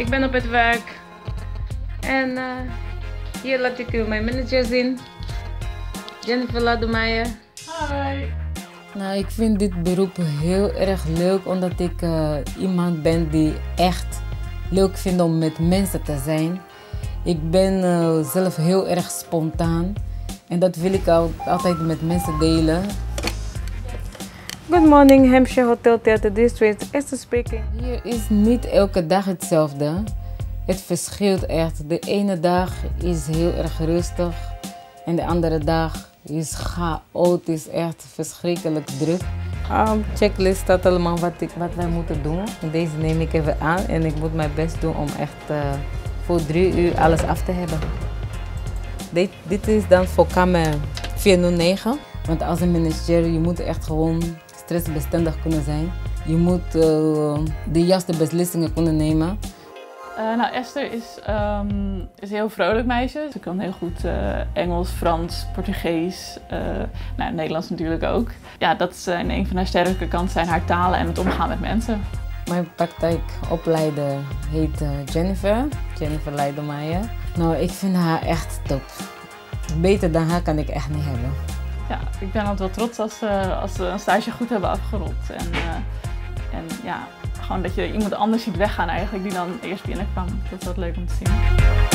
Ik ben op het werk. En uh, hier laat ik u mijn manager zien. Jennifer Lademeijer. Hi. Nou, ik vind dit beroep heel erg leuk omdat ik uh, iemand ben die echt leuk vindt om met mensen te zijn. Ik ben uh, zelf heel erg spontaan en dat wil ik al, altijd met mensen delen. Good morning, Hampshire Hotel Theater District. Esther speaking. Hier is niet elke dag hetzelfde. Het verschilt echt. De ene dag is heel erg rustig en de andere dag is chaotisch, echt verschrikkelijk druk. Um, checklist staat allemaal wat, ik, wat wij moeten doen. Deze neem ik even aan en ik moet mijn best doen om echt uh, voor drie uur alles af te hebben. Dit, dit is dan voor kamer 409. Want als een manager, je moet echt gewoon stressbestendig kunnen zijn. Je moet uh, de juiste beslissingen kunnen nemen. Uh, nou, Esther is, um, is een heel vrolijk meisje. Ze kan heel goed uh, Engels, Frans, Portugees, uh, nou, Nederlands natuurlijk ook. Ja, dat zijn een van haar sterke kanten zijn haar talen en het omgaan met mensen. Mijn praktijkopleider heet Jennifer, Jennifer Leidermeijer. Nou, ik vind haar echt top. Beter dan haar kan ik echt niet hebben. Ja, ik ben altijd wel trots als, als ze een stage goed hebben afgerond. En, en ja, gewoon dat je iemand anders ziet weggaan eigenlijk die dan eerst binnenkwam. Dat is wat leuk om te zien.